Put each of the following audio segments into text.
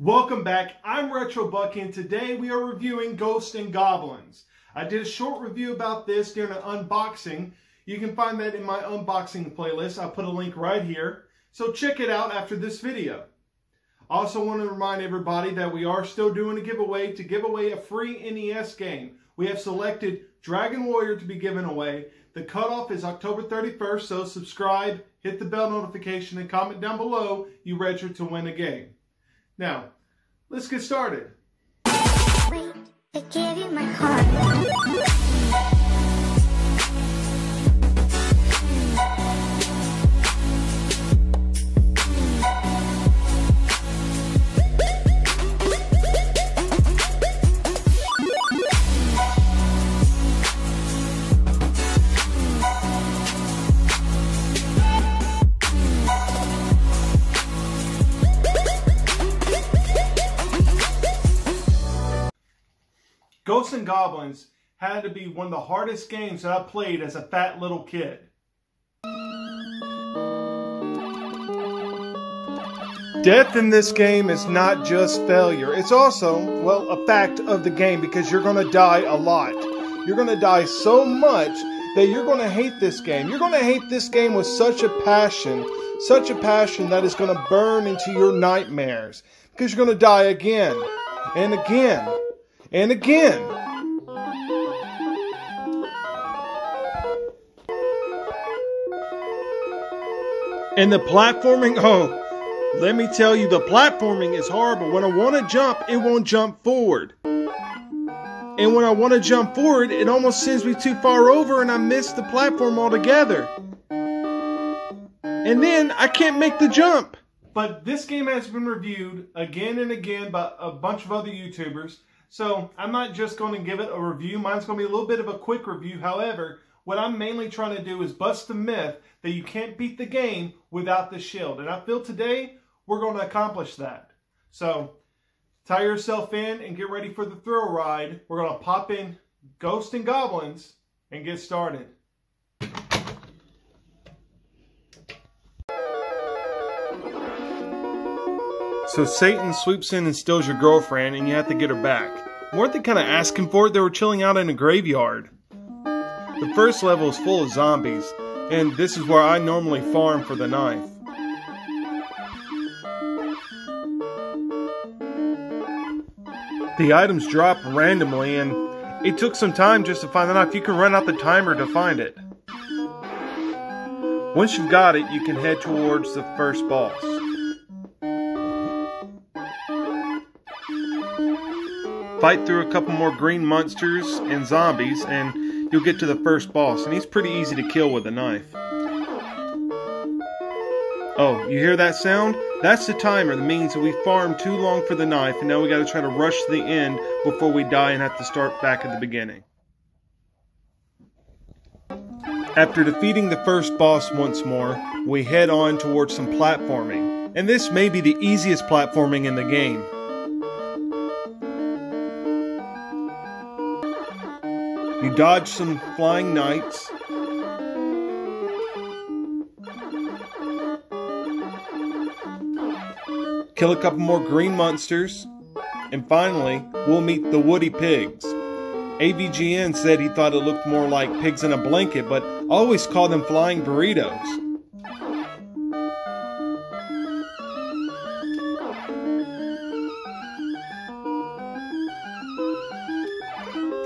Welcome back. I'm Retro Bucky and today we are reviewing Ghosts and Goblins. I did a short review about this during an unboxing. You can find that in my unboxing playlist. I'll put a link right here. So check it out after this video. I also want to remind everybody that we are still doing a giveaway to give away a free NES game. We have selected Dragon Warrior to be given away. The cutoff is October 31st, so subscribe, hit the bell notification, and comment down below you registered to win a game. Now, let's get started. Wait, Goblins had to be one of the hardest games that I played as a fat little kid. Death in this game is not just failure. It's also, well, a fact of the game because you're going to die a lot. You're going to die so much that you're going to hate this game. You're going to hate this game with such a passion, such a passion that is going to burn into your nightmares because you're going to die again and again and again. And the platforming, oh, let me tell you, the platforming is horrible. When I want to jump, it won't jump forward. And when I want to jump forward, it almost sends me too far over and I miss the platform altogether. And then I can't make the jump. But this game has been reviewed again and again by a bunch of other YouTubers. So I'm not just going to give it a review. Mine's going to be a little bit of a quick review. However, what I'm mainly trying to do is bust the myth that you can't beat the game without the shield. And I feel today we're going to accomplish that. So tie yourself in and get ready for the thrill ride. We're going to pop in Ghosts and Goblins and get started. So Satan swoops in and steals your girlfriend, and you have to get her back. Weren't they kind of asking for it? They were chilling out in a graveyard. The first level is full of zombies, and this is where I normally farm for the knife. The items drop randomly, and it took some time just to find the knife. You can run out the timer to find it. Once you've got it, you can head towards the first boss. fight through a couple more green monsters and zombies, and you'll get to the first boss. And he's pretty easy to kill with a knife. Oh, you hear that sound? That's the timer that means that we farmed too long for the knife, and now we gotta try to rush to the end before we die and have to start back at the beginning. After defeating the first boss once more, we head on towards some platforming. And this may be the easiest platforming in the game. You dodge some flying knights. Kill a couple more green monsters. And finally, we'll meet the woody pigs. AVGN said he thought it looked more like pigs in a blanket, but always call them flying burritos.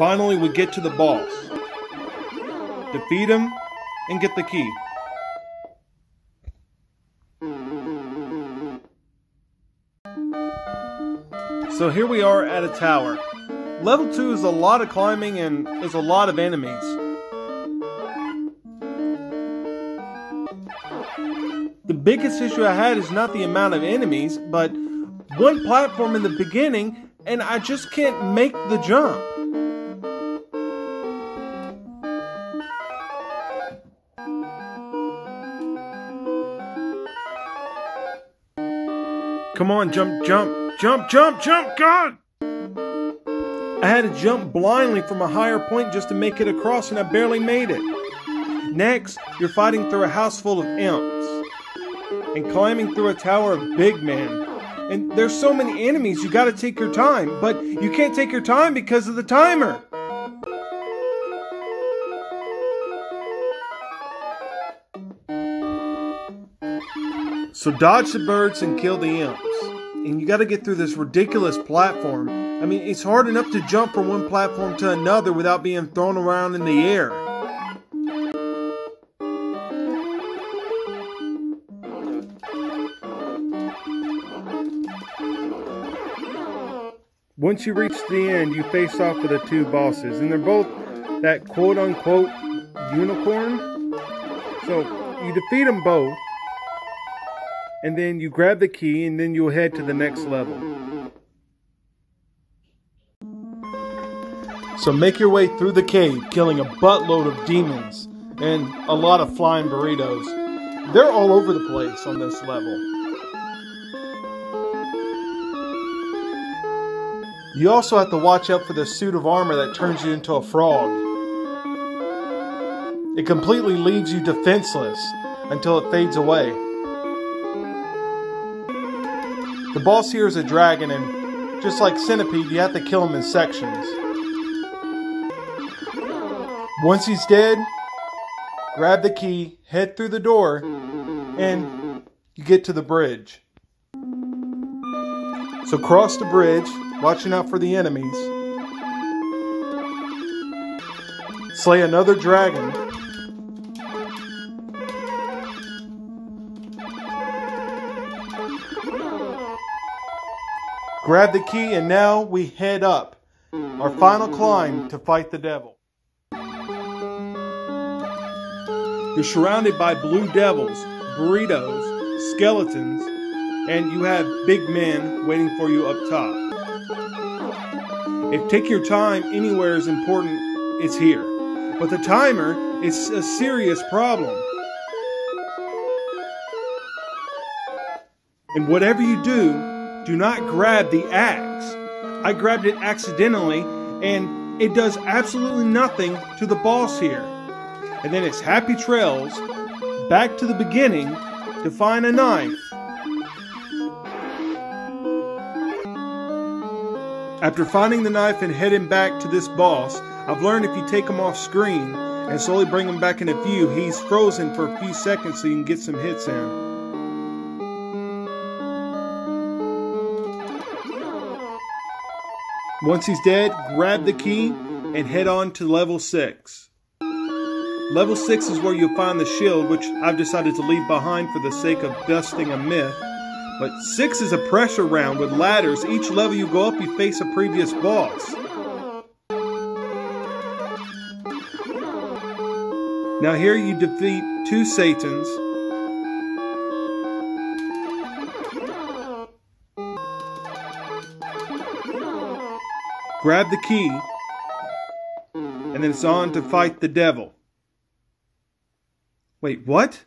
Finally, we get to the boss. Defeat him and get the key. So here we are at a tower. Level 2 is a lot of climbing and is a lot of enemies. The biggest issue I had is not the amount of enemies, but one platform in the beginning and I just can't make the jump. Come on, jump, jump, jump, jump, jump, God! I had to jump blindly from a higher point just to make it across, and I barely made it. Next, you're fighting through a house full of imps and climbing through a tower of big men. And there's so many enemies, you gotta take your time. But you can't take your time because of the timer. So dodge the birds and kill the imps. And you gotta get through this ridiculous platform. I mean, it's hard enough to jump from one platform to another without being thrown around in the air. Once you reach the end, you face off with the two bosses, and they're both that quote unquote unicorn. So you defeat them both, and then you grab the key, and then you'll head to the next level. So make your way through the cave, killing a buttload of demons and a lot of flying burritos. They're all over the place on this level. You also have to watch out for the suit of armor that turns you into a frog. It completely leaves you defenseless until it fades away. The boss here is a dragon, and just like Centipede, you have to kill him in sections. Once he's dead, grab the key, head through the door, and you get to the bridge. So cross the bridge, watching out for the enemies. Slay another dragon. Grab the key, and now we head up. Our final climb to fight the devil. You're surrounded by blue devils, burritos, skeletons, and you have big men waiting for you up top. If take your time anywhere is important, it's here. But the timer is a serious problem. And whatever you do, do not grab the axe. I grabbed it accidentally, and it does absolutely nothing to the boss here. And then it's happy trails back to the beginning to find a knife. After finding the knife and heading back to this boss, I've learned if you take him off screen and slowly bring him back into view, he's frozen for a few seconds so you can get some hits in. Once he's dead, grab the key and head on to level 6. Level 6 is where you'll find the shield, which I've decided to leave behind for the sake of dusting a myth. But 6 is a pressure round with ladders. Each level you go up, you face a previous boss. Now, here you defeat two Satans. Grab the key, and then it's on to fight the devil. Wait, what?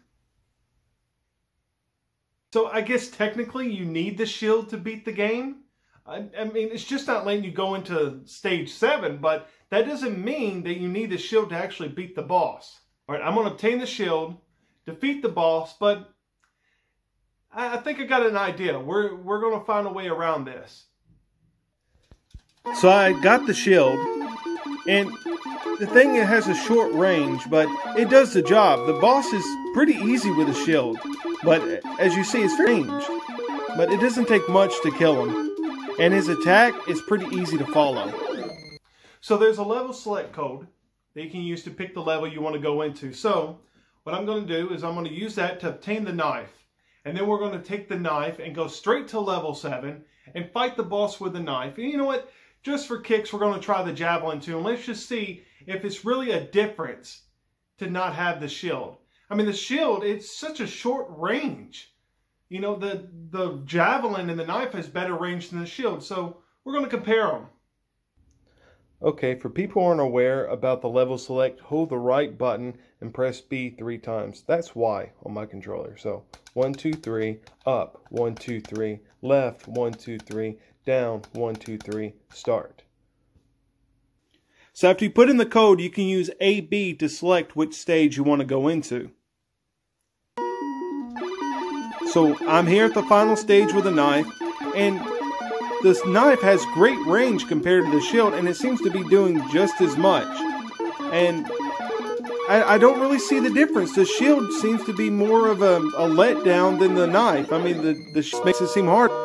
So I guess technically you need the shield to beat the game. I, I, mean, it's just not letting you go into stage seven, but that doesn't mean that you need the shield to actually beat the boss. All right, I'm going to obtain the shield, defeat the boss, but I, I think I got an idea. We're we're going to find a way around this. So I got the shield, and the thing it has a short range, but it does the job. The boss is pretty easy with a shield, but as you see, it's ranged. But it doesn't take much to kill him, and his attack is pretty easy to follow. So there's a level select code that you can use to pick the level you want to go into. So what I'm going to do is I'm going to use that to obtain the knife. And then we're going to take the knife and go straight to level 7 and fight the boss with the knife. And you know what? Just for kicks, we're going to try the javelin too. And let's just see if it's really a difference to not have the shield. I mean, the shield, it's such a short range. You know, the, the javelin and the knife has better range than the shield. So we're going to compare them. Okay, for people who aren't aware about the level select, hold the right button and press B three times. That's Y on my controller. So one, two, three, up, one, two, three, left, one, two, three, down, one, two, three, start. So after you put in the code, you can use AB to select which stage you want to go into. So I'm here at the final stage with a knife, And this knife has great range compared to the shield, and it seems to be doing just as much. And I, I don't really see the difference. The shield seems to be more of a, a letdown than the knife. I mean, the, the makes it seem hard.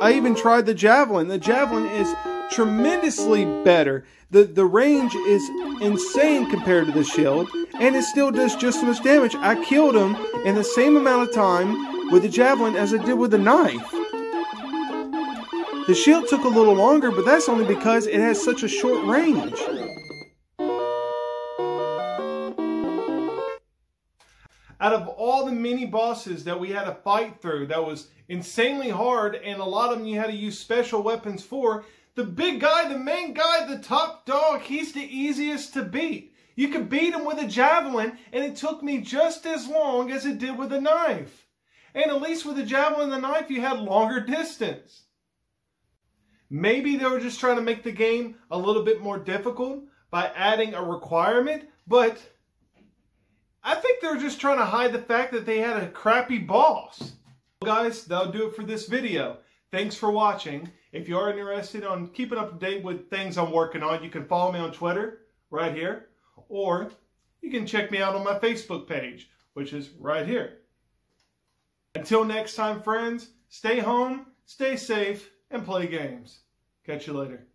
I even tried the javelin. The javelin is tremendously better. The the range is insane compared to the shield, and it still does just as much damage. I killed him in the same amount of time with the javelin as I did with the knife. The shield took a little longer, but that's only because it has such a short range. Out of all the mini bosses that we had to fight through, that was insanely hard, and a lot of them you had to use special weapons for, the big guy, the main guy, the top dog, he's the easiest to beat. You could beat him with a javelin, and it took me just as long as it did with a knife. And at least with a javelin and the knife, you had longer distance. Maybe they were just trying to make the game a little bit more difficult by adding a requirement, but I think they were just trying to hide the fact that they had a crappy boss. Well, guys, that'll do it for this video. Thanks for watching. If you are interested on keeping up to date with things I'm working on, you can follow me on Twitter right here, or you can check me out on my Facebook page, which is right here. Until next time, friends, stay home, stay safe, and play games. Catch you later.